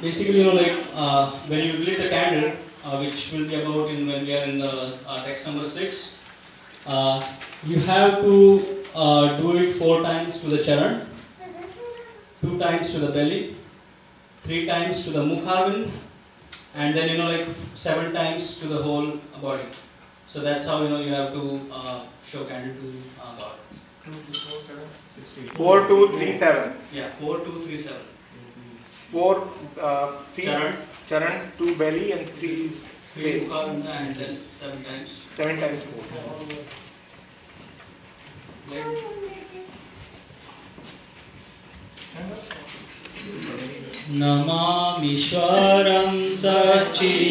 basically, you know, like uh, when you lit the candle, uh, which will be about in when we are in the uh, text number six, uh, you have to uh, do it four times to the charan, two times to the belly, three times to the mukhavan, and then you know like seven times to the whole body. So that's how you know you have to uh, show candle to uh, God. Four, two, three, seven. Yeah, four, two, three, seven. Four uh, feet, Charan, charan, two belly, and three face. seven times. Seven times four. नमामीश्वरं सच्चिदानन्दरूपा